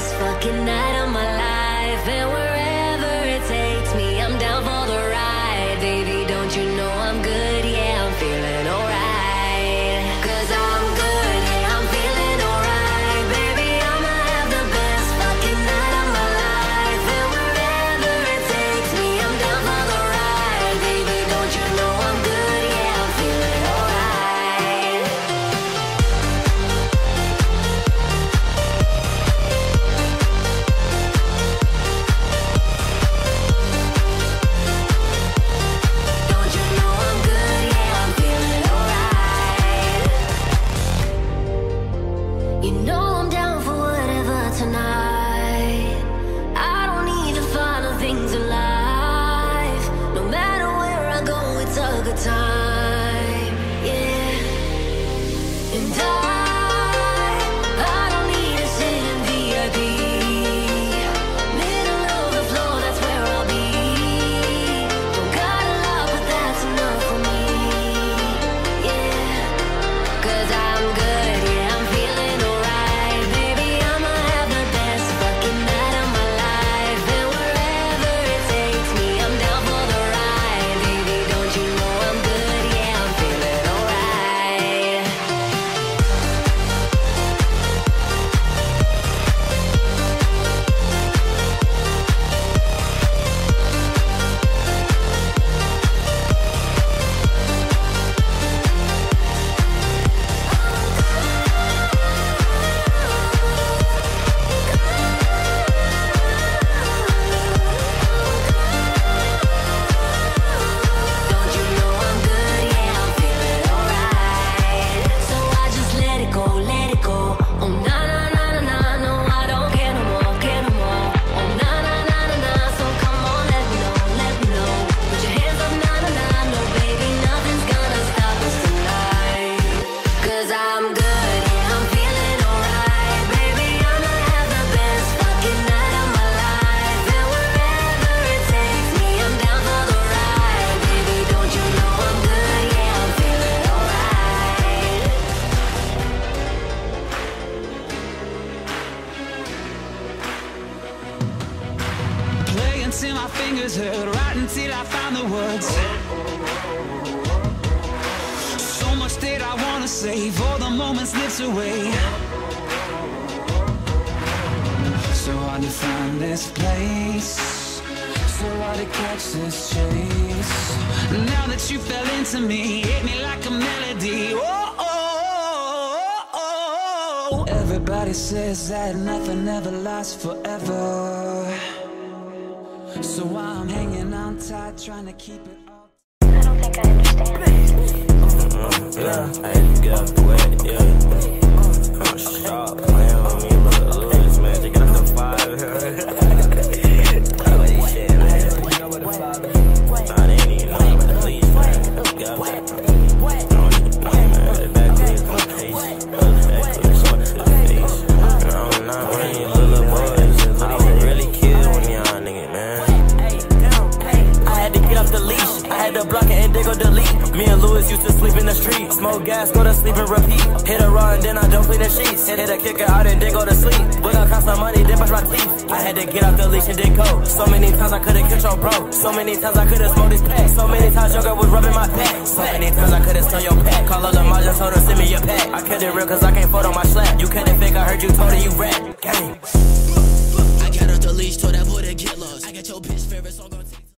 Best fucking night of my life, and we're. And I, fingers hurt, right until I found the words. So much that I wanna say, for the moment slips away. So hard to find this place, so hard to catch this chase. Now that you fell into me, hit me like a melody. Oh, oh, oh, oh, oh. Everybody says that nothing ever lasts forever. So I'm hanging on tight, trying to keep it all. I don't think I understand. Me and Lewis used to sleep in the street. Smoke gas, go to sleep and repeat. Hit a run, then I don't clean the sheets. Hit, hit a kicker out and then go to sleep. But I cost some money, then brush my teeth. I had to get off the leash and then go. So many times I couldn't control bro. So many times I could've smoked this pack. So many times your girl was rubbing my back. So many times I could've stole your pack. Call all the margins, told her send me your pack. I kept it real cause I can't fold on my slap. You couldn't fake, I heard you told her you rap. Gang. I got off the leash, told that boy to get lost. I got your bitch favorite song.